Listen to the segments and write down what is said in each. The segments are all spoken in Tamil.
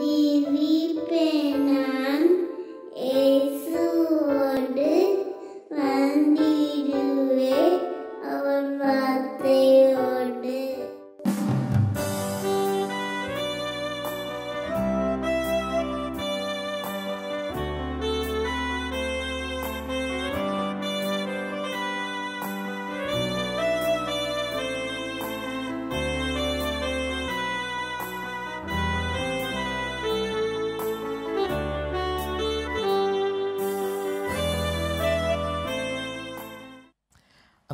ஜீவிப்பேன் நான் இயேசுவோடு வந்திடுவே அவர்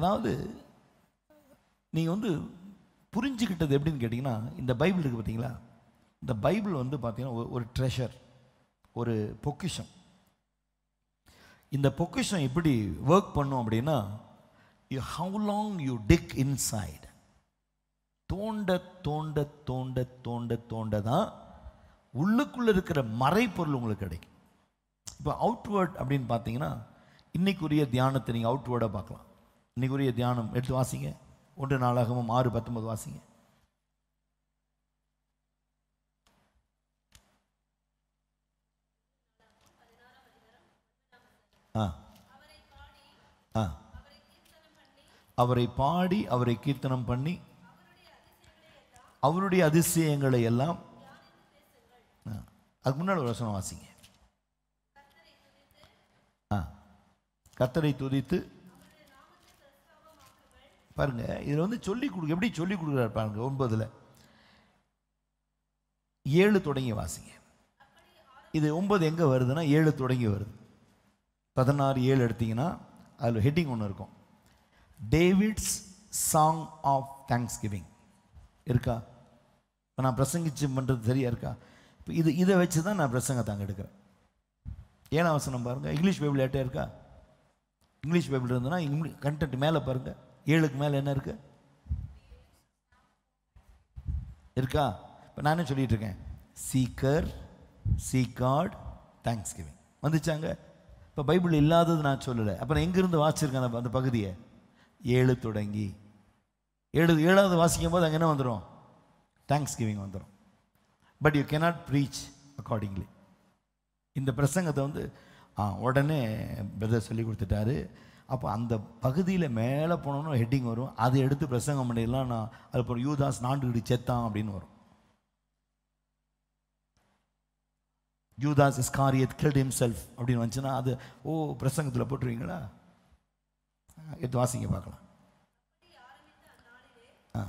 அதாவது நீங்கள் வந்து புரிஞ்சுக்கிட்டது எப்படின்னு கேட்டிங்கன்னா இந்த பைபிள் இருக்குது பார்த்தீங்களா இந்த பைபிள் வந்து பார்த்தீங்கன்னா ஒரு- ட்ரெஷர் ஒரு பொக்கிஷம். இந்த பொக்கிஷம் எப்படி ஒர்க் பண்ணும் அப்படின்னா you how long you dig inside தோண்ட தோண்ட தோண்ட தோண்ட தோண்ட தான் உள்ளுக்குள்ளே இருக்கிற மறைப்பொருள் உங்களுக்கு கிடைக்கும். இப்போ அவுட்வேர்ட் அப்படின்னு பார்த்தீங்கன்னா இன்றைக்குரிய தியானத்தை நீங்கள் அவுட்வேர்டாக பார்க்கலாம். இன்னைக்குரிய தியானம் எடுத்து வாசிங்க. ஒன்று நாளாகவும் ஆறு பத்தொன்பது வாசிங்க. ஆ. ஆ. அவரை பாடி அவரை கீர்த்தனம் பண்ணி அவருடைய அதிசயங்களை எல்லாம் ஆ, அதுக்கு முன்னாடி ஒரு வசனம் வாசிங்க. ஆ. கத்தரை துதித்து பாருங்க இதில் வந்து சொல்லி கொடுக்க எப்படி சொல்லி கொடுக்குறாரு பாருங்க ஒன்பதுல. ஏழு தொடங்கி வாசிங்க. இது ஒன்பது எங்கே வருதுன்னா ஏழு தொடங்கி வருது. பதினாறு ஏழு எடுத்தீங்கன்னா அதில் ஹெட்டிங் ஒன்று இருக்கும். David's song of thanksgiving இருக்கா? இப்போ நான் பிரசங்கிச்சு பண்ணுறது சரியா இருக்கா? இப்போ இது இதை வச்சு தான் நான் பிரசங்கத்தை அங்கே எடுக்கிறேன். ஏன் அவசரம் பாருங்க? இங்கிலீஷ் பைபிள் ஏட்டே இருக்கா? இங்கிலீஷ் பைபிள் இருந்ததுன்னா இங்கிலீஷ் கண்டென்ட் மேலே பாருங்கள் ஏழுக்கு மேலே என்ன இருக்கு? இருக்கா? இப்போ நானே சொல்லிட்டு இருக்கேன்? சீக்கர் சீக்கார்ட் தேங்க்ஸ் கிவிங் வந்துச்சாங்க? இப்போ பைபிள் இல்லாதது நான் சொல்லலை. அப்புறம் எங்கேருந்து வாசிச்சிருக்கேன் அந்த- அந்த பகுதியை? ஏழு தொடங்கி. ஏழு ஏழாவது வாசிக்கும் போது அங்கே என்ன வந்துடும் தேங்க்ஸ் கிவிங் வந்துடும் but you cannot preach accordingly இந்த பிரசங்கத்தை வந்து ஆ உடனே பிரதர் சொல்லி கொடுத்துட்டாரு. அப்போ அந்த பகுதியில் மேலே போனோம்னா ஹெட்டிங் வரும். அதை எடுத்து பிரசங்கம் பண்ணிடலாம். நான் அது அப்புறம் யூதாஸ் நாண்டுகிட்டு செத்தான் அப்படின்னு வரும். Judas Iscariot killed him self அப்படின்னு வந்துச்சுன்னா அது ஓ பிரசங்கத்தில் போட்டுருவீங்களா? எடுத்து வாசிங்க பார்க்கலாம். ஆ.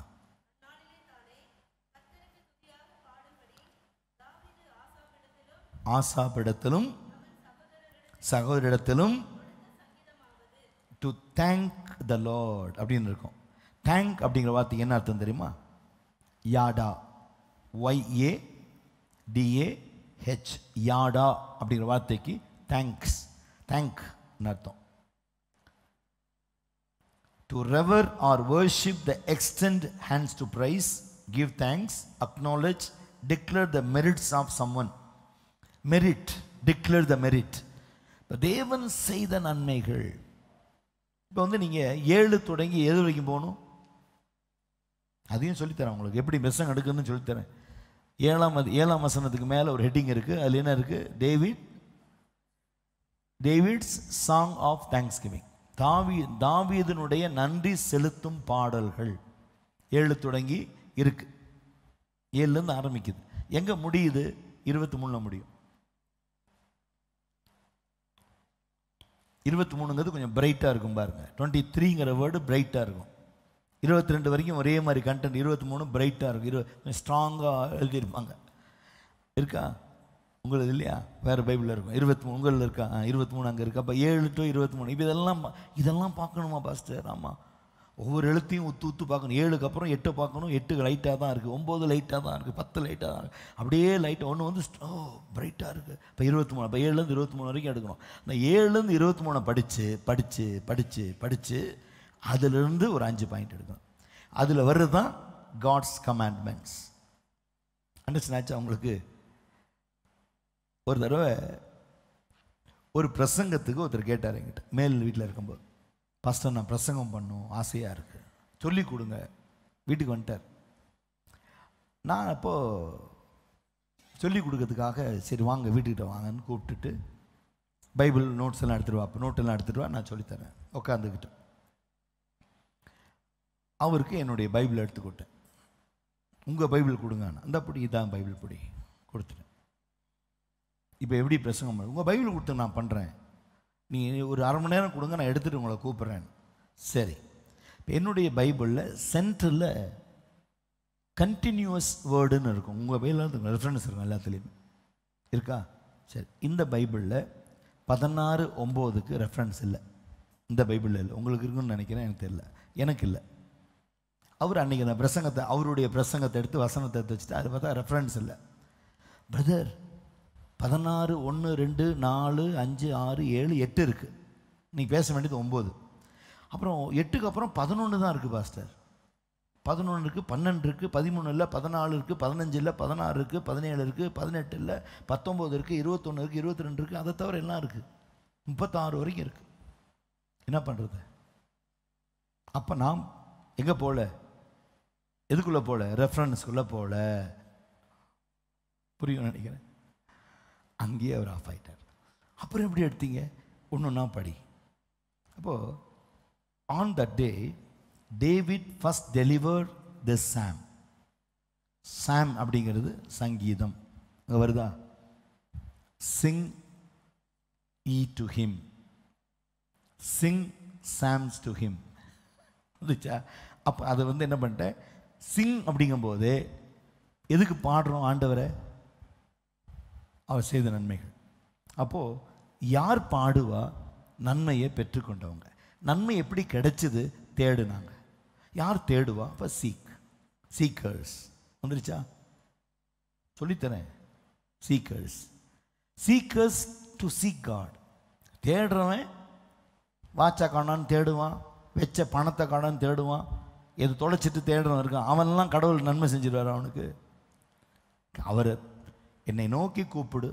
ஆசாப்பிடத்திலும் சகோதரிடத்திலும் டு தேங்க் த லார்ட் அப்படின்னு இருக்கும். தேங்க் அப்படிங்கிற வார்த்தை என்ன அர்த்தம் தெரியுமா? யாடா. ஒய்ஏ டிஏ ஹெச் யாடா அப்படிங்கிற வார்த்தைக்கு தேங்க்ஸ் தேங்க் அர்த்தம். To revere or worship the extend hands to praise give thanks acknowledge declare the merits of someone merit declare the merit தேவன் செய்த நன்மைகள். இப்போ வந்து நீங்கள் ஏழு தொடங்கி எது வரைக்கும் போகணும்? அதையும் சொல்லித்தரேன் உங்களுக்கு. எப்படி மெசம் எடுக்குதுன்னு சொல்லித்தரேன். ஏழாம் ஏழாம் வசனத்துக்கு மேலே ஒரு ஹெட்டிங் இருக்குது அதில் என்ன இருக்குது David David's song of thanksgiving தாவி தாவீதனுடைய நன்றி செலுத்தும் பாடல்கள் ஏழு தொடங்கி இருக்குது ஏழுலேருந்து ஆரம்பிக்குது. எங்கே முடியுது? இருபத்தி மூணில் முடியும். இருபத்தி மூணுங்கிறது கொஞ்சம் பிரைட்டாக இருக்கும் பாருங்கள் டுவெண்ட்டி த்ரீங்கிற வேர்டு பிரைட்டாக இருக்கும். இருபத்தி ரெண்டு வரைக்கும் ஒரே மாதிரி கண்டென்ட் இருபத்தி மூணு பிரைட்டாக இருக்கும். இரு கொஞ்சம் ஸ்ட்ராங்காக எழுதியிருப்பாங்க. இருக்கா? உங்களது இல்லையா? வேறு பைபிளில் இருக்கும். இருபத்தி மூணு உங்களில் இருக்கா? இருபத்தி மூணு அங்கே இருக்கா. அப்போ ஏழு டு இருபத்தி மூணு. இப்போ இதெல்லாம் இதெல்லாம் பார்க்கணுமா பாஸ்டர் ஆமாம் ஒவ்வொரு எழுத்தையும் உத்து உத்து பார்க்கணும். ஏழுக்கு அப்புறம் எட்டு பார்க்கணும். எட்டு லைட்டாக தான் இருக்குது ஒம்பது லைட்டாக தான் இருக்குது பத்து லைட்டாக தான் இருக்குது அப்படியே லைட்டாக ஒன்று வந்து ஸ்டோ ஓ பிரைட்டாக இருக்குது இப்போ இருபத்தி மூணு இப்போ ஏழுலேருந்து இருபத்தி மூணு வரைக்கும் எடுக்கணும். இந்த ஏழுலேருந்து இருபத்தி மூணை படித்து படித்து படித்து படித்து அதிலிருந்து ஒரு அஞ்சு பாயிண்ட் எடுக்கணும். அதில் வர்றது தான் காட்ஸ் கமாண்ட்மெண்ட்ஸ் அண்டர்ஸ்டாண்ட் ஆச்சா உங்களுக்கு? ஒரு தடவை ஒரு பிரசங்கத்துக்கு ஒருத்தர் கேட்டார் என்கிட்ட. மேல் வீட்டில் இருக்கும்போது. பாஸ்டர் நான் பிரசங்கம் பண்ணும் ஆசையாக இருக்குது சொல்லி கொடுங்க. வீட்டுக்கு வந்துட்டார். நான் அப்போது சொல்லி கொடுக்கறதுக்காக சரி வாங்க வீட்டுக்கிட்ட வாங்கன்னு கூப்பிட்டுட்டு பைபிள் நோட்ஸ் எல்லாம் எடுத்துகிட்டு வா நோட் எல்லாம் எடுத்துகிட்டு வா நான் சொல்லித்தரேன் உட்காந்துக்கிட்டேன் அவருக்கு என்னுடைய பைபிள் எடுத்து கொடுத்தேன். உங்கள் பைபிள் கொடுங்க அந்த படி இதான் பைபிள் படி. கொடுத்துட்டேன். இப்போ எப்படி பிரசங்கம் பண்ண உங்கள் பைபிள் கொடுத்து நான் பண்ணுறேன் நீ ஒரு அரை மணி நேரம் கொடுங்க நான் எடுத்துகிட்டு உங்களை கூப்பிட்றேன் சரி. இப்போ என்னுடைய பைபிளில் சென்டரில் கண்டினியூவஸ் வேர்டுன்னு இருக்கும். உங்கள் பைபிள் ரெஃபரன்ஸ் இருக்கும் எல்லாத்துலேயுமே. இருக்கா? சரி. இந்த பைபிளில் பதினாறு ஒம்போதுக்கு ரெஃபரன்ஸ் இல்லை. இந்த பைபிளில் இல்லை. உங்களுக்கு இருக்குன்னு நினைக்கிறேன். எனக்கு தெரியல. எனக்கு இல்லை. அவர் அன்றைக்கி அந்த பிரசங்கத்தை அவருடைய பிரசங்கத்தை எடுத்து வசனத்தை எடுத்து வச்சுட்டு அதை பார்த்தா ரெஃபரன்ஸ் இல்லை. பிரதர் பதினாறு ஒன்று ரெண்டு நாலு அஞ்சு ஆறு ஏழு எட்டு இருக்குது இன்றைக்கி பேச வேண்டியது ஒம்பது. அப்புறம் எட்டுக்கு அப்புறம் பதினொன்று தான் இருக்குது பாஸ்டர். பதினொன்று இருக்குது பன்னெண்டு இருக்குது பதிமூணு இல்லை பதினாலு இருக்குது பதினஞ்சு இல்லை பதினாறு இருக்குது பதினேழு இருக்குது பதினெட்டு இல்லை பத்தொம்போது இருக்குது இருபத்தொன்று இருக்குது இருபத்தி ரெண்டு இருக்குது அதை தவிர எல்லாம் இருக்குது முப்பத்தாறு வரைக்கும் இருக்குது என்ன பண்ணுறது அப்போ நாம் எங்கே போகல எதுக்குள்ளே போகல ரெஃபரன்ஸ்குள்ளே போகல புரியும் நினைக்கிறேன். அங்கேயே அவர் ஆஃப் ஆகிட்டார் அப்புறம் எப்படி எடுத்தீங்க? ஒன்று ஒன்றா படி. அப்போது on that day David first deliver the psalm psalm அப்படிங்கிறது சங்கீதம். அங்கே வருதா? Sing ye to him sing psalms to him வந்துச்சா அப்போ அதை வந்து என்ன பண்ணிட்டேன்? சிங் அப்படிங்கும்போது எதுக்கு பாடுறோம் ஆண்டவரை? அவர் செய்த நன்மைகள். அப்போது யார் பாடுவா? நன்மையை பெற்றுக்கொண்டவங்க. நன்மை எப்படி கிடைச்சது? தேடுனாங்க. யார் தேடுவா? அப்போ சீக் சீக்கர்ஸ் வந்துருச்சா? சொல்லித்தரேன். Seekers seekers to seek God தேடுறவன் வாட்சா காணான்னு தேடுவான் வச்ச பணத்தை காணான்னு தேடுவான் எது தொலைச்சிட்டு தேடுறவன் இருக்கான் அவன்லாம் கடவுள் நன்மை செஞ்சிருவார் அவனுக்கு. அவர் என்னை நோக்கி கூப்பிடு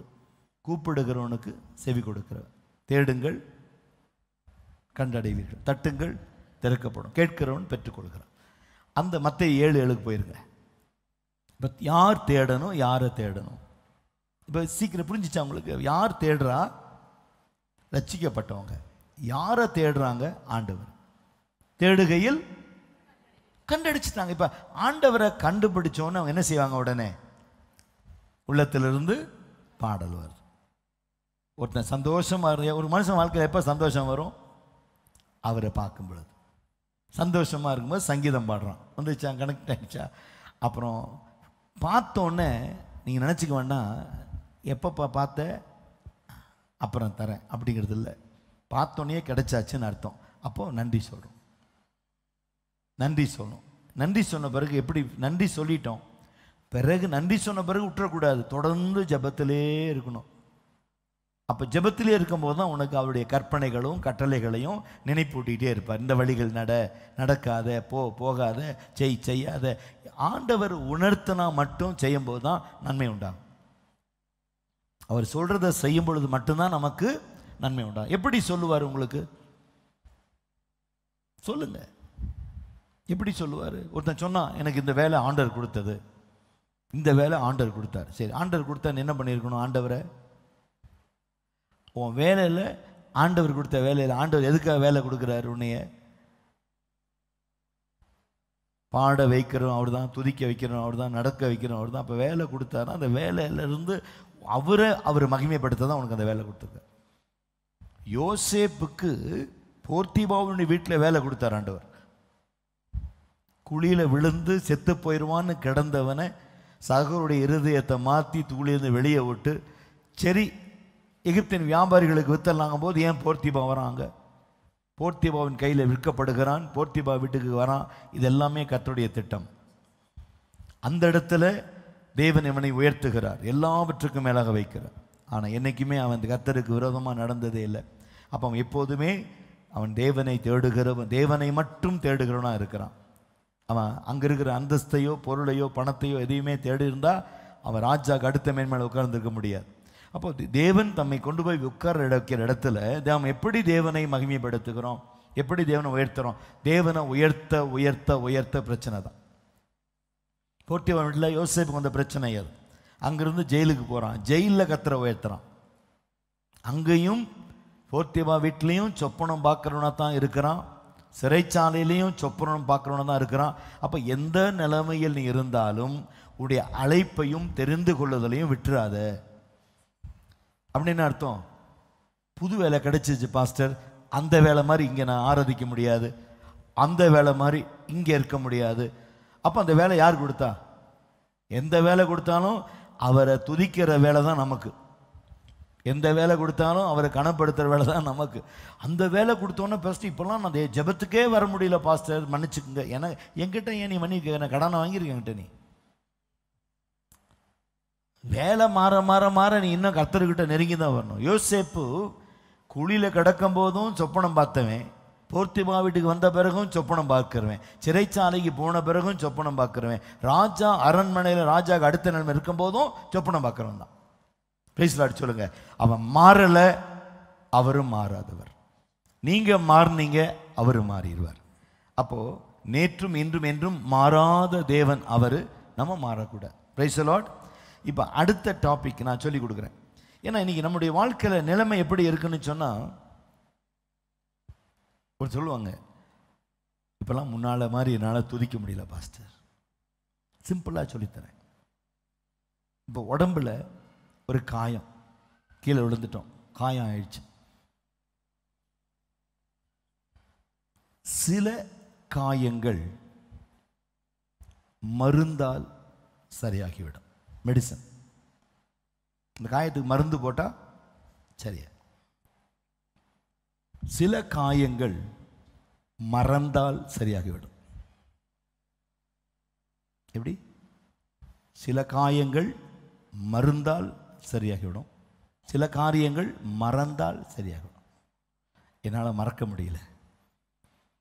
கூப்பிடுகிறவனுக்கு செவி கொடுக்கிறவர் தேடுங்கள் கண்டடைவீர்கள். தட்டுங்கள் திறக்கப்படும். கேட்கிறவன் பெற்றுக்கொள்கிறான் அந்த மற்ற ஏழு ஏழுக்கு போயிருங்க. இப்போ யார் தேடணும் யாரை தேடணும்? இப்போ சீக்கிரம் புரிஞ்சிச்சா அவங்களுக்கு யார் தேடுறா? ரச்சிக்கப்பட்டவங்க யாரை தேடுறாங்க? ஆண்டவர். தேடுகையில் கண்டடிச்சிட்டாங்க. இப்போ ஆண்டவரை கண்டுபிடிச்சோன்னு அவங்க என்ன செய்வாங்க உடனே? உள்ளத்திலிருந்து பாடல் வருது. ஒருத்தன் சந்தோஷமாக ஒரு மனுஷன் வாழ்க்கையில் எப்போ சந்தோஷம் வரும்? அவரை பார்க்கும் பொழுது. சந்தோஷமாக இருக்கும்போது சங்கீதம் பாடுறான். வந்துச்சா கனெக்ட் ஆகிடுச்சா அப்புறம் பார்த்தோன்னே நீங்கள் நினச்சிக்க வேண்டாம். எப்போ பார்த்த? அப்புறம் தரேன். அப்படிங்கிறது இல்லை. பார்த்தோன்னே கிடைச்சாச்சுன்னு அர்த்தம். அப்போது நன்றி சொல்கிறோம் நன்றி சொல்லணும். நன்றி சொன்ன பிறகு எப்படி நன்றி சொல்லிட்டோம்? பிறகு நன்றி சொன்ன பிறகு விட்டுறக்கூடாது தொடர்ந்து ஜபத்திலே இருக்கணும். அப்போ ஜபத்திலே இருக்கும்போது தான் உனக்கு அவருடைய கற்பனைகளும் கட்டளைகளையும் நினைப்பூட்டிகிட்டே இருப்பார். இந்த வழிகள் நட நடக்காத போ போகாத செய் செய்யாத. ஆண்டவர் உணர்த்தினா மட்டும் செய்யும்போது தான் நன்மை உண்டாகும். அவர் சொல்கிறத செய்யும் பொழுது மட்டும்தான் நமக்கு நன்மை உண்டாகும். எப்படி சொல்லுவார் உங்களுக்கு? சொல்லுங்கள் எப்படி சொல்லுவார்? ஒருத்தன் சொன்னான் எனக்கு இந்த வேலை ஆண்டவர் கொடுத்தது. இந்த வேலை ஆண்டவர் கொடுத்தார். சரி ஆண்டவர் கொடுத்தா என்ன பண்ணியிருக்கணும்? ஆண்டவரை? உன் வேலையில் ஆண்டவர் கொடுத்த வேலையில் ஆண்டவர் எதுக்காக வேலை கொடுக்குறாரு உன்னைய? பாட வைக்கிறோம் அவர் தான் துதிக்க வைக்கிறோம் அவர் தான் நடக்க வைக்கிறோம் அவர் தான் அப்போ வேலை கொடுத்தாருன்னா அந்த வேலையிலேருந்து அவரை அவர் மகிமைப்படுத்த தான் உனக்கு அந்த வேலை கொடுத்துருக்கார். யோசேப்புக்கு போர்த்திபாவுடைய வீட்டில் வேலை கொடுத்தார் ஆண்டவர். குழியில் விழுந்து செத்து போயிடுவான்னு கிடந்தவனை சகோருடைய இருதயத்தை மாற்றி தூளிலிருந்து வெளியே விட்டு சரி எகிப்தின் வியாபாரிகளுக்கு வித்தலாங்கும் போது ஏன் போர்த்திபா வராங்க? போர்த்திபாவின் கையில் விற்கப்படுகிறான் போர்த்திபா வீட்டுக்கு வரான். இது எல்லாமே கத்தருடைய திட்டம். அந்த இடத்துல தேவன் இவனை உயர்த்துகிறார். எல்லாவற்றுக்கும் மேலாக வைக்கிறார். ஆனால் என்றைக்குமே அவன் கர்த்தருக்கு விரோதமாக நடந்ததே இல்லை. அப்போ அவன் எப்போதுமே அவன் தேவனை தேடுகிறவன் தேவனை மட்டும் தேடுகிறவனாக இருக்கிறான். அவன் அங்கே இருக்கிற அந்தஸ்தையோ பொருளையோ பணத்தையோ எதையுமே தேடி இருந்தால் அவன் ராஜாக்கு அடுத்த மேன்மேல் உட்கார்ந்துருக்க முடியாது. அப்போ தேவன் தம்மை கொண்டு போய் உட்கார இடக்கிற இடத்துல நாம் எப்படி தேவனை மகிமைப்படுத்துகிறோம்? எப்படி தேவனை உயர்த்துகிறோம் தேவனை உயர்த்த உயர்த்த உயர்த்த பிரச்சனை தான். போட்டி வீட்டில் யோசேப்புக்கு வந்த பிரச்சனை அது. அங்கேருந்து ஜெயிலுக்கு போகிறான் ஜெயிலில் கத்திர உயர்த்துறான். அங்கேயும் போர்த்திபா வீட்லேயும் சொப்பனம் பார்க்குறவனா தான் இருக்கிறான். சிறைச்சாலையிலையும் சொப்பரனும் பார்க்குறவனா தான் இருக்கிறான். அப்போ எந்த நிலைமையில் நீ இருந்தாலும் உடைய அழைப்பையும் தெரிந்து கொள்ளுதலையும் விட்டுறாத. அப்படின்னு அர்த்தம். புது வேலை கிடைச்சிச்சு பாஸ்டர். அந்த வேலை மாதிரி இங்கே நான் ஆராதிக்க முடியாது. அந்த வேலை மாதிரி இங்கே இருக்க முடியாது. அப்போ அந்த வேலை யார் கொடுத்தா? எந்த வேலை கொடுத்தாலும் அவரை துதிக்கிற வேலை தான் நமக்கு. எந்த வேலை கொடுத்தாலும் அவரை கனப்படுத்துகிற வேலை தான் நமக்கு. அந்த வேலை கொடுத்தோன்னே ஃபஸ்ட்டு இப்போல்லாம் நான் ஜபத்துக்கே ஜெபத்துக்கே வர முடியல பாஸ்டர் மன்னிச்சுக்குங்க. ஏன்னா என்கிட்ட ஏன் நீ மன்னிக்க? என்ன கடனை வாங்கியிருக்க என்கிட்ட நீ. வேலை மாற மாற மாற நீ இன்னும் கத்தர்கிட்ட நெருங்கி தான் வரணும். யோசேப்பு குழியில் கிடக்கும் போதும் சொப்பனம் பார்த்தவன். போர்த்திமா வீட்டுக்கு வந்த பிறகும் சொப்பனம் பார்க்குறவன். சிறைச்சாலைக்கு போன பிறகும் சொப்பனம் பார்க்கிறவன். ராஜா அரண்மனையில் ராஜாவுக்கு அடுத்த நிலைமை இருக்கும் போதும் சொப்பனம் பார்க்குறவன் தான். பிரைஸ்லாட் சொல்லுங்க. அவன் மாறலை அவரும் மாறாதவர். நீங்கள் மாறினீங்க அவரும் மாறிடுவார். அப்போ நேற்றும் இன்றும் என்றும் மாறாத தேவன் அவர் நம்ம மாறக்கூடாது. பிரைஸ்லாட் இப்போ அடுத்த டாபிக் நான் சொல்லிக் கொடுக்குறேன். ஏன்னா இன்றைக்கி நம்முடைய வாழ்க்கையில் நிலைமை எப்படி இருக்குன்னு சொன்னால் ஒரு சொல்லுவாங்க இப்போல்லாம் முன்னால் மாதிரி என்னால் துதிக்க முடியல பாஸ்டர் சிம்பிளாக சொல்லித்தரேன் இப்போ உடம்புல ஒரு காயம். கீழே விழுந்துட்டோம். காயம் ஆயிடுச்சு. சில காயங்கள் மருந்தால் சரியாகிவிடும். மெடிசன் இந்த காயத்துக்கு மருந்து போட்டால் சரியா. சில காயங்கள் மறந்தால் சரியாகிவிடும். எப்படி? சில காயங்கள் மருந்தால் சரியாகிவிடும். சில காரியங்கள் மறந்தால் சரியாகிவிடும். என்னால் மறக்க முடியல.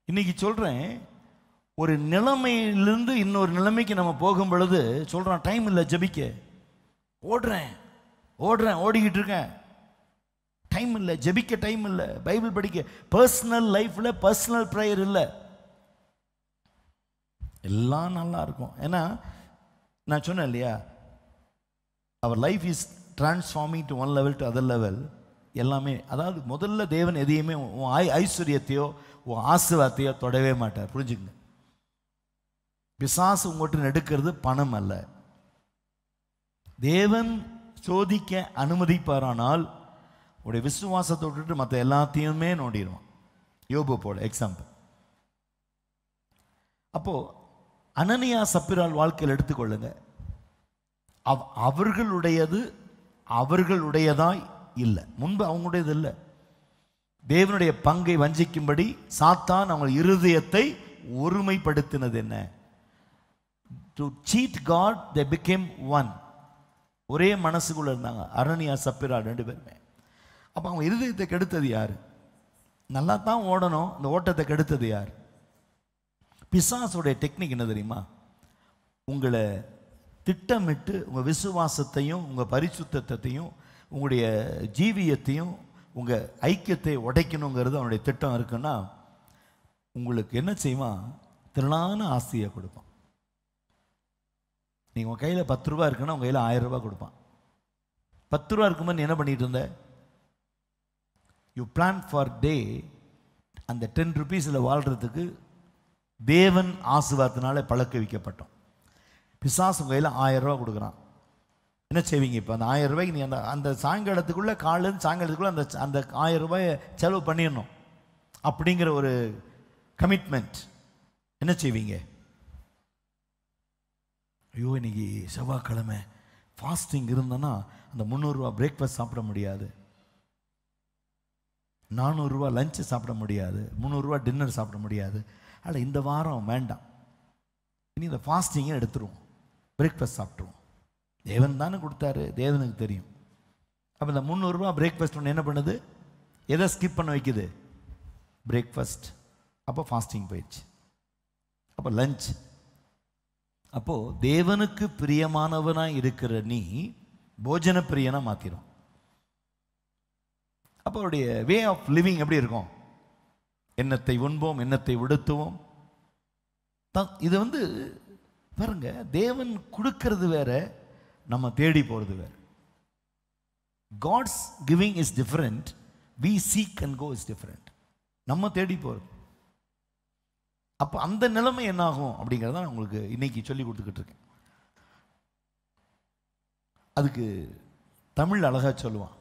இன்னைக்கு சொல்கிறேன் ஒரு நிலைமையிலிருந்து இன்னொரு நிலைமைக்கு நம்ம போகும் பொழுது சொல்கிறான் டைம் இல்லை ஜெபிக்க. ஓடுறேன் ஓடுறேன் ஓடிக்கிட்டு இருக்கேன். டைம் இல்லை ஜெபிக்க டைம் இல்லை பைபிள் படிக்க. பர்சனல் லைஃப்பில் பர்சனல் ப்ரேயர் இல்லை. எல்லாம் நல்லா இருக்கும். ஏன்னா நான் சொன்னேன் இல்லையா அவர் life is transforming to one level to other level எல்லாமே அதாவது முதல்ல தேவன் எதையுமே உன் ஐ ஐஸ்வர்யத்தையோ உன் ஆசீர்வாதத்தையோ தொடவே மாட்டார். புரிஞ்சுக்கங்க. பிசாசு உங்கள்கிட்ட எடுக்கிறது பணம் அல்ல. தேவன் சோதிக்க அனுமதிப்பாரானால் உடைய விசுவாசத்தை விட்டுட்டு மற்ற எல்லாத்தையுமே நோண்டிடுவான். யோபு போல எக்ஸாம்பிள் அப்போ அனனியா சப்பிரால் வாழ்க்கையில் எடுத்துக்கொள்ளுங்க. அவ் அவர்களுடையது அவர்களுடையதாய் இல்லை. முன்பு அவங்களுடையது இல்லை. தேவனுடைய பங்கை வஞ்சிக்கும்படி சாத்தான் அவங்க இருதயத்தை ஒருமைப்படுத்தினது என்ன? To seek God they became one ஒரே மனசுக்குள்ள இருந்தாங்க. அரணியா சப்பிரா ரெண்டு பேருமே. அப்போ அவங்க இருதயத்தை கெடுத்தது யார்? நல்லா தான் ஓடணும். இந்த ஓட்டத்தை கெடுத்தது யார்? பிசாசுடைய டெக்னிக் என்ன தெரியுமா? உங்களை திட்டமிட்டு உங்கள் விசுவாசத்தையும் உங்கள் பரிசுத்தத்தையும் உங்களுடைய ஜீவியத்தையும் உங்கள் ஐக்கியத்தை உடைக்கணுங்கிறது அவனுடைய திட்டம் இருக்குன்னா உங்களுக்கு என்ன செய்வான் திரளான ஆஸ்தியை கொடுப்பான். நீங்கள் உங்கள் கையில் பத்து ரூபா இருக்குன்னா உங்கள் கையில் ஆயிரம் கொடுப்பான். பத்து ரூபா இருக்கும்போது நீ என்ன பண்ணிட்டு இருந்த? யூ பிளான் ஃபார் டே அந்த டென் ருபீஸில் வாழ்கிறதுக்கு தேவன் ஆசுவாத்தினால பழக்க வைக்கப்பட்டோம். பிசாசு கையில் ஆயிரம் ரூபா கொடுக்குறான். என்ன செய்வீங்க இப்போ? அந்த ஆயிரம் ரூபாய்க்கு நீ அந்த அந்த சாயங்காலத்துக்குள்ளே காலேருந்து சாயங்காலத்துக்குள்ளே அந்த அந்த ஆயிரம் ரூபாயை செலவு பண்ணிடணும். அப்படிங்கிற ஒரு கமிட்மெண்ட் என்ன செய்வீங்க? ஐயோ இன்னைக்கு செவ்வாய்க்கிழமை. ஃபாஸ்டிங் இருந்தேன்னா அந்த முந்நூறுரூவா பிரேக்ஃபாஸ்ட் சாப்பிட முடியாது. நானூறுரூவா லஞ்சு சாப்பிட முடியாது. முந்நூறுரூவா டின்னர் சாப்பிட முடியாது. ஆனால் இந்த வாரம் வேண்டாம். இனி இந்த ஃபாஸ்டிங்கை எடுத்துருவோம். பிரேக்ஃபாஸ்ட் சாப்பிட்ருவோம் தேவன் தானே கொடுத்தாரு தேவனுக்கு தெரியும். அப்போ இந்த முந்நூறுரூவா பிரேக்ஃபாஸ்ட் ஒன்று என்ன பண்ணுது? எதை ஸ்கிப் பண்ண வைக்குது? பிரேக்ஃபாஸ்ட் அப்போ ஃபாஸ்டிங் போயிடுச்சு. அப்போ லஞ்ச் அப்போது தேவனுக்கு பிரியமானவனாக இருக்கிற நீ போஜன பிரியனாக மாற்றிடும் அப்போ அவருடைய வே ஆஃப் லிவிங் எப்படி இருக்கும்? எண்ணத்தை உண்போம் எண்ணத்தை உடுத்துவோம். த- இது வந்து பாருங்க தேவன் கொடுக்கறது வேற நம்ம தேடி போகிறது வேற. God's giving is different we seek and go is different நம்ம தேடி போகிறது அப்போ அந்த நிலைமை என்னாகும் அப்படிங்கிறத நான் உங்களுக்கு இன்னைக்கு சொல்லி கொடுத்துக்கிட்டு இருக்கேன். அதுக்கு தமிழ் அழகா சொல்லுவான்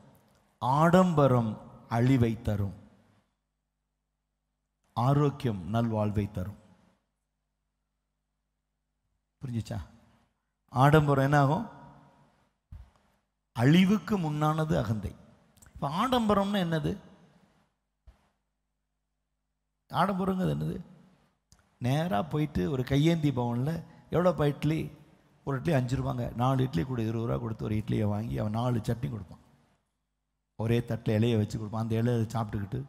ஆடம்பரம் அழிவை தரும் ஆரோக்கியம் நல்வாழ்வை தரும். புரிஞ்சுச்சா? ஆடம்பரம் என்ன ஆகும் அழிவுக்கு முன்னானது அகந்தை. இப்போ ஆடம்பரம்னா என்னது? ஆடம்பரங்கிறது என்னது? நேராக போயிட்டு ஒரு கையேந்தி பவனில் எவ்வளோப்பா இட்லி? ஒரு இட்லி அஞ்சு ரூபாங்க. நாலு இட்லி கூட இருபது ரூபா கொடுத்து ஒரு இட்லியை வாங்கி அவன் நாலு சட்னி கொடுப்பான். ஒரே தட்டில் இலையை வச்சு கொடுப்பான். அந்த இலையை சாப்பிட்டுக்கிட்டு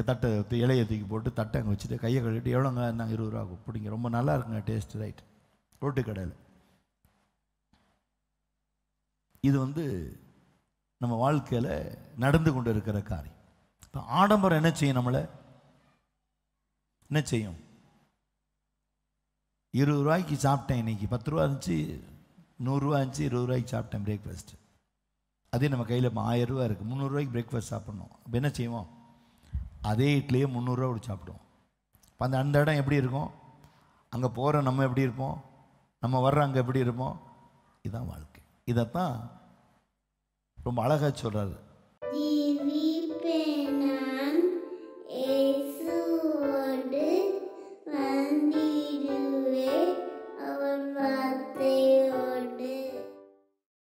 தட்டை இலையை தூக்கி போட்டு தட்டை அங்கே வச்சுட்டு கையை கழுவிட்டு எவ்வளோங்க? என்ன இருபது ரூபா பிடிங்க. ரொம்ப நல்லா இருக்குங்க டேஸ்ட் ரைட் ரோட்டு கடையில். இது வந்து நம்ம வாழ்க்கையில் நடந்து கொண்டு இருக்கிற காரியம். இப்போ ஆடம்பரம் என்ன செய்யும் நம்மளை? என்ன செய்யும்? இருபது ரூபாய்க்கு சாப்பிட்டேன் இன்னைக்கு. பத்து ரூபா இருந்துச்சு நூறுரூவா இருந்துச்சு இருபது ரூபாய்க்கு சாப்பிட்டேன் பிரேக்ஃபாஸ்ட் அதே நம்ம கையில் இப்போ ஆயிரம் ரூபா இருக்குது முந்நூறுரூவாய்க்கு பிரேக்ஃபாஸ்ட் சாப்பிட்ணும். அப்போ என்ன செய்வோம்? அதே இட்லியே முந்நூறுரூவா கொடுத்து சாப்பிடுவோம். இப்போ அந்த அந்த இடம் எப்படி இருக்கும்? அங்கே போகிற நம்ம எப்படி இருப்போம்? நம்ம வர்ற அங்கே எப்படி இருப்போம்? இதுதான் வாழ்க்கை. இதைத்தான் ரொம்ப அழகாக சொல்கிறாரு